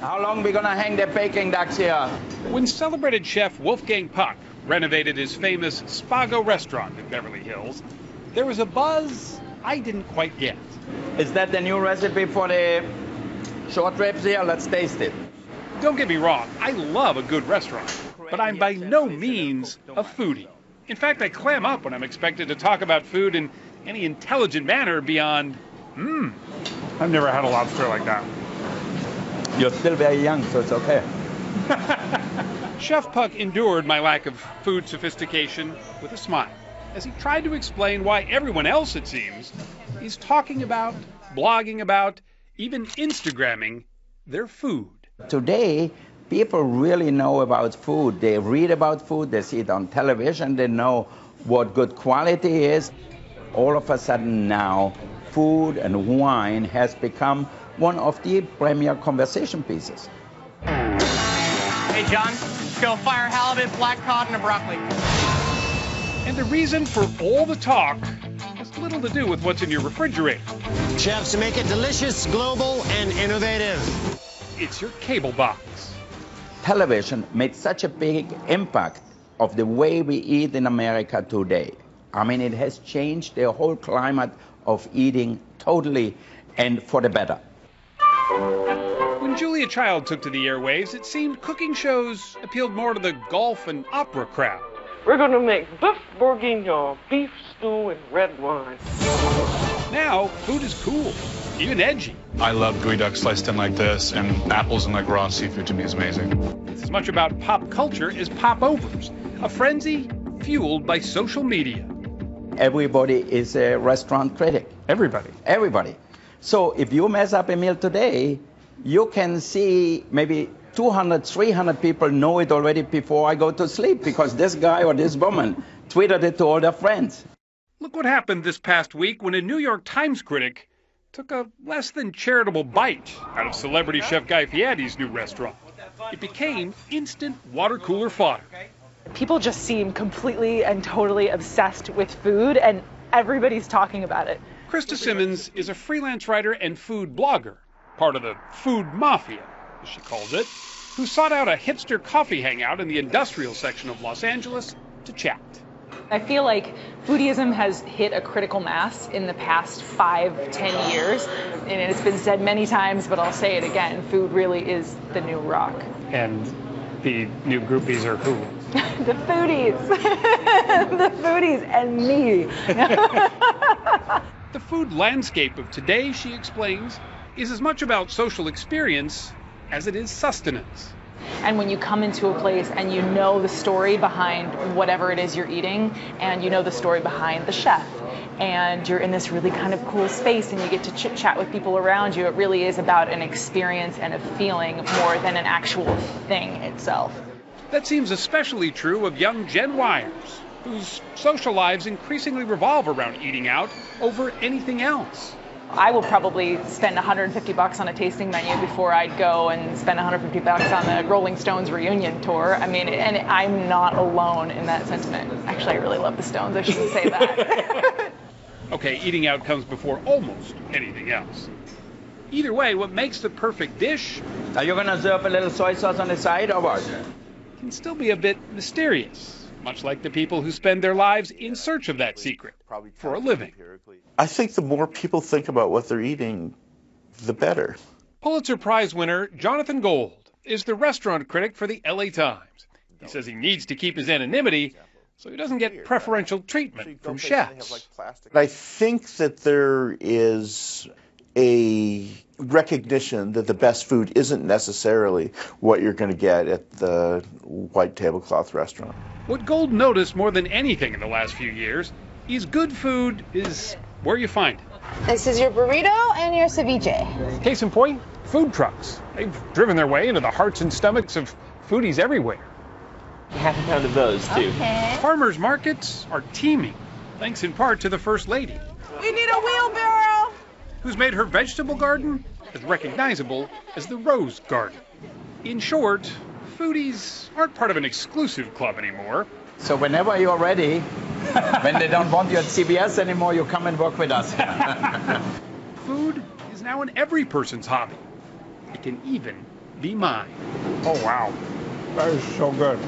How long we gonna hang the Peking ducks here? When celebrated chef Wolfgang Puck renovated his famous Spago restaurant in Beverly Hills, there was a buzz I didn't quite get. Is that the new recipe for the short ribs here? Let's taste it. Don't get me wrong, I love a good restaurant, but I'm by no means a foodie. In fact, I clam up when I'm expected to talk about food in any intelligent manner beyond, mmm. I've never had a lobster like that. You're still very young, so it's okay. Chef Puck endured my lack of food sophistication with a smile as he tried to explain why everyone else, it seems, is talking about, blogging about, even Instagramming their food. Today, people really know about food. They read about food, they see it on television, they know what good quality is. All of a sudden now, food and wine has become one of the premier conversation pieces. Hey, John, go fire halibut, black cod, and a broccoli. And the reason for all the talk has little to do with what's in your refrigerator. Chefs to make it delicious, global, and innovative. It's your cable box. Television made such a big impact of the way we eat in America today. I mean, it has changed the whole climate of eating totally and for the better. When Julia Child took to the airwaves, it seemed cooking shows appealed more to the golf and opera crowd. We're going to make beef bourguignon, beef stew, and red wine. Now, food is cool, even edgy. I love geoduck sliced in like this, and apples and like raw seafood to me is amazing. It's as much about pop culture as popovers, a frenzy fueled by social media. Everybody is a restaurant critic. Everybody. Everybody. So if you mess up a meal today, you can see maybe 200, 300 people know it already before I go to sleep because this guy or this woman tweeted it to all their friends. Look what happened this past week when a New York Times critic took a less than charitable bite out of celebrity chef Guy Fieri's new restaurant. It became instant water cooler fodder. People just seem completely and totally obsessed with food, and everybody's talking about it. Krista Simmons is a freelance writer and food blogger, part of the food mafia as she calls it, who sought out a hipster coffee hangout in the industrial section of Los Angeles to chat. I feel like foodieism has hit a critical mass in the past five, ten years. And it's been said many times, but I'll say it again food really is the new rock. And the new groupies are who? the foodies. the foodies and me. the food landscape of today, she explains, is as much about social experience as it is sustenance. And when you come into a place and you know the story behind whatever it is you're eating, and you know the story behind the chef, and you're in this really kind of cool space and you get to chit chat with people around you, it really is about an experience and a feeling more than an actual thing itself. That seems especially true of young Gen Yers, whose social lives increasingly revolve around eating out over anything else. I will probably spend 150 bucks on a tasting menu before I'd go and spend 150 bucks on the Rolling Stones reunion tour. I mean, and I'm not alone in that sentiment. Actually, I really love the Stones. I shouldn't say that. okay, eating out comes before almost anything else. Either way, what makes the perfect dish? Are you gonna serve a little soy sauce on the side or what? Can still be a bit mysterious much like the people who spend their lives in search of that secret for a living. I think the more people think about what they're eating, the better. Pulitzer Prize winner Jonathan Gold is the restaurant critic for the LA Times. He says he needs to keep his anonymity so he doesn't get preferential treatment from chefs. I think that there is a recognition that the best food isn't necessarily what you're going to get at the white tablecloth restaurant. What Gold noticed more than anything in the last few years is good food is where you find it. This is your burrito and your ceviche. Case in point, food trucks. They've driven their way into the hearts and stomachs of foodies everywhere. Half a pound of those, too. Okay. Farmers markets are teeming, thanks in part to the First Lady. We need a wheelbarrow! Who's made her vegetable garden as recognizable as the Rose Garden. In short, foodies aren't part of an exclusive club anymore. So whenever you're ready, when they don't want you at CBS anymore, you come and work with us. Food is now in every person's hobby. It can even be mine. Oh, wow. That is so good.